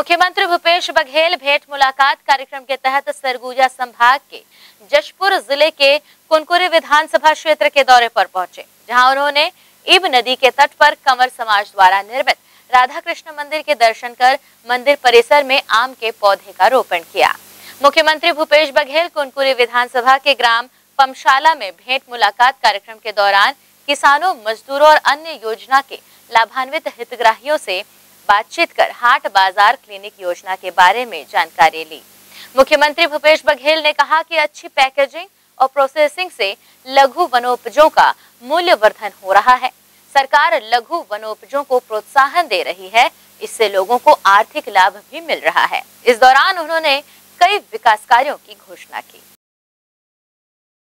मुख्यमंत्री भूपेश बघेल भेंट मुलाकात कार्यक्रम के तहत सरगुजा संभाग के जशपुर ज़िले के कुनकुरी विधानसभा क्षेत्र के दौरे पर पहुँचे, जहाँ उन्होंने इब नदी के तट पर कंवर समाज द्वारा निर्मित राधा कृष्ण मंदिर के दर्शन कर मंदिर परिसर में आम के पौधे का रोपण किया। मुख्यमंत्री भूपेश बघेल कुनकुरी विधानसभा के ग्राम पमशाला में भेंट मुलाकात कार्यक्रम के दौरान किसानों, मजदूरों और अन्य योजना के लाभान्वित हितग्राहियों से बातचीत कर हाट बाज़ार क्लिनिक योजना के बारे में जानकारी ली। मुख्यमंत्री भूपेश बघेल ने कहा कि अच्छी पैकेजिंग और प्रोसेसिंग से लघु वनोपजों का मूल्य वर्धन हो रहा है। सरकार लघु वनोपजों को प्रोत्साहन दे रही है, इससे लोगों को आर्थिक लाभ भी मिल रहा है। इस दौरान उन्होंने कई विकास कार्यों की घोषणा की।